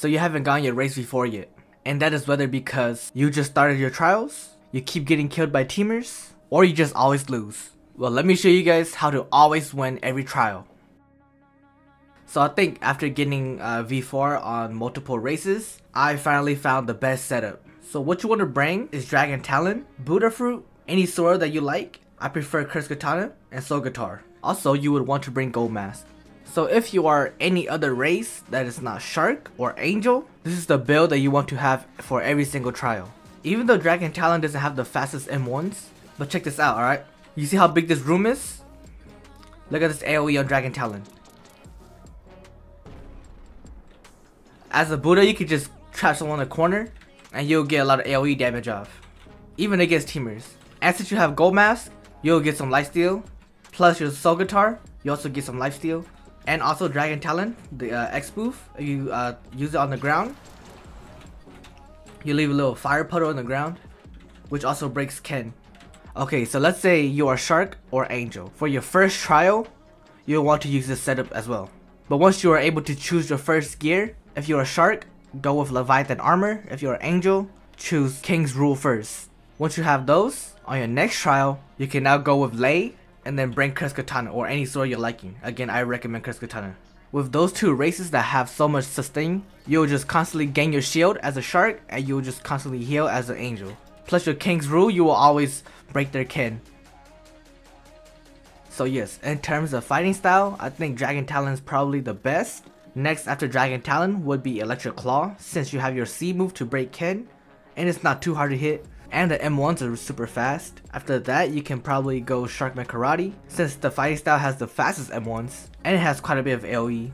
So you haven't gotten your race V4 yet. And that is whether because you just started your trials, you keep getting killed by teamers, or you just always lose. Well, let me show you guys how to always win every trial. So I think after getting uh, V4 on multiple races, I finally found the best setup. So what you want to bring is Dragon Talon, Buddha Fruit, any sword that you like. I prefer Curse Katana and Soul Guitar. Also, you would want to bring Gold Mask. So if you are any other race that is not Shark or Angel, this is the build that you want to have for every single trial. Even though Dragon Talon doesn't have the fastest M1s, but check this out, alright? You see how big this room is? Look at this AoE on Dragon Talon. As a Buddha, you can just trap someone in the corner, and you'll get a lot of AoE damage off. Even against teamers. And since you have Gold Mask, you'll get some lifesteal. Plus your Soul Guitar, you also get some lifesteal. And also Dragon Talon, the uh, X boof, you uh, use it on the ground. You leave a little fire puddle on the ground, which also breaks Ken. Okay, so let's say you are Shark or Angel. For your first trial, you'll want to use this setup as well. But once you are able to choose your first gear, if you're a Shark, go with Leviathan Armor. If you're an Angel, choose King's Rule first. Once you have those, on your next trial, you can now go with Lei and then bring Curse or any sword you're liking. Again, I recommend Curse With those two races that have so much sustain, you'll just constantly gain your shield as a shark and you'll just constantly heal as an angel. Plus your king's rule, you will always break their Ken. So yes, in terms of fighting style, I think Dragon Talon is probably the best. Next after Dragon Talon would be Electric Claw, since you have your C move to break Ken, and it's not too hard to hit and the M1s are super fast. After that, you can probably go Sharkman Karate, since the fighting style has the fastest M1s, and it has quite a bit of AoE.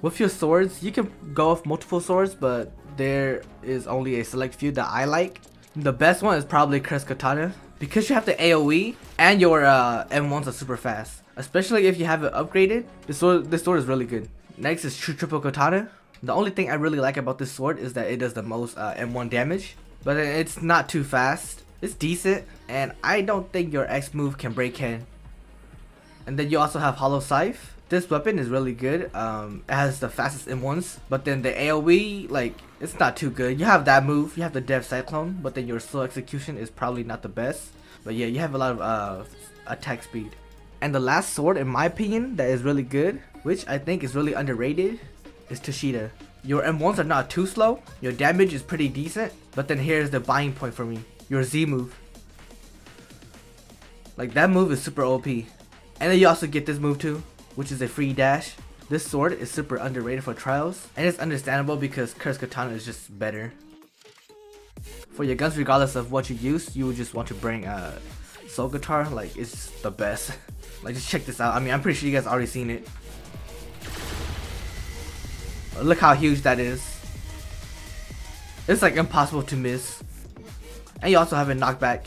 With your swords, you can go with multiple swords, but there is only a select few that I like. The best one is probably Curse Katana, because you have the AoE, and your uh, M1s are super fast. Especially if you have it upgraded, this sword, this sword is really good. Next is True Triple Katana. The only thing I really like about this sword is that it does the most uh, M1 damage but it's not too fast. It's decent, and I don't think your X move can break him. And then you also have Hallow Scythe. This weapon is really good. Um, it has the fastest M1s, but then the AoE, like, it's not too good. You have that move, you have the Dev Cyclone, but then your slow execution is probably not the best. But yeah, you have a lot of uh, attack speed. And the last sword, in my opinion, that is really good, which I think is really underrated, is Tushita. Your M1s are not too slow, your damage is pretty decent, but then here's the buying point for me. Your Z move. Like that move is super OP. And then you also get this move too, which is a free dash. This sword is super underrated for trials, and it's understandable because Curse Katana is just better. For your guns, regardless of what you use, you would just want to bring a uh, Soul Guitar, like it's the best. like just check this out, I mean I'm pretty sure you guys already seen it. Look how huge that is. It's like impossible to miss. And you also have a knockback.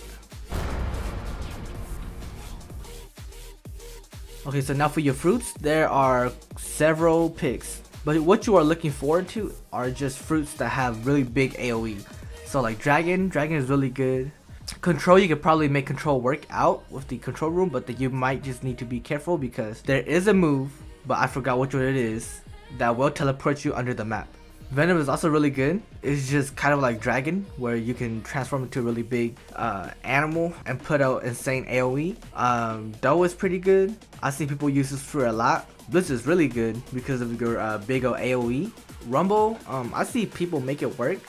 Okay, so now for your fruits, there are several picks. But what you are looking forward to are just fruits that have really big AoE. So like Dragon, Dragon is really good. Control, you could probably make Control work out with the Control Room, but you might just need to be careful because there is a move, but I forgot which one it is, that will teleport you under the map. Venom is also really good. It's just kind of like Dragon, where you can transform into a really big uh, animal and put out insane AoE. Um, Dough is pretty good. I see people use this for a lot. Blitz is really good because of your uh, big old AoE. Rumble, um, I see people make it work.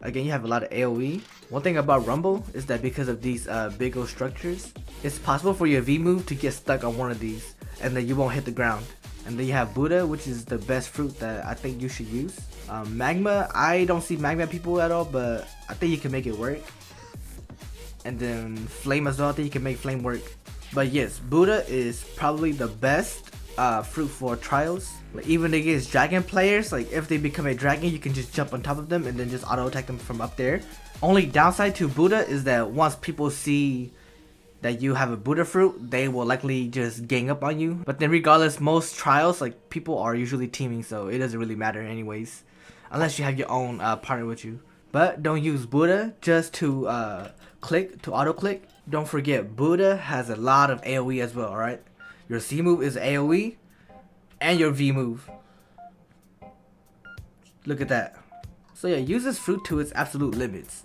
Again, you have a lot of AoE. One thing about Rumble is that because of these uh, big old structures, it's possible for your V move to get stuck on one of these and then you won't hit the ground. And then you have Buddha, which is the best fruit that I think you should use. Um, magma, I don't see magma people at all, but I think you can make it work. And then flame as well, I think you can make flame work. But yes, Buddha is probably the best uh, fruit for trials. Like even against dragon players, like if they become a dragon, you can just jump on top of them and then just auto attack them from up there. Only downside to Buddha is that once people see that you have a Buddha fruit, they will likely just gang up on you. But then regardless, most trials, like people are usually teaming, so it doesn't really matter anyways. Unless you have your own uh, partner with you. But don't use Buddha just to uh, click, to auto click. Don't forget, Buddha has a lot of AoE as well, alright? Your C move is AoE, and your V move. Look at that. So yeah, use this fruit to its absolute limits.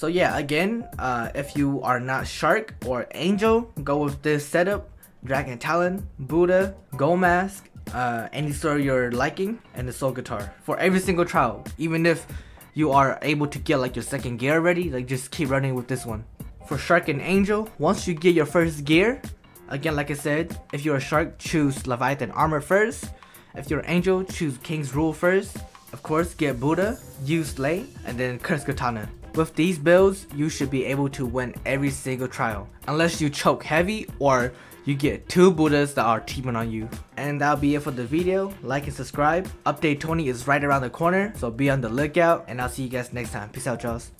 So yeah, again, uh, if you are not Shark or Angel, go with this setup. Dragon Talon, Buddha, Gold Mask, uh, any story you're liking, and the Soul Guitar. For every single trial, even if you are able to get like your second gear already, like just keep running with this one. For Shark and Angel, once you get your first gear, again like I said, if you're a Shark, choose Leviathan Armor first. If you're Angel, choose King's Rule first. Of course, get Buddha, use Slay, and then Curse Katana. With these builds, you should be able to win every single trial, unless you choke heavy or you get two Buddhas that are teaming on you. And that'll be it for the video. Like and subscribe. Update 20 is right around the corner, so be on the lookout, and I'll see you guys next time. Peace out, Jaws.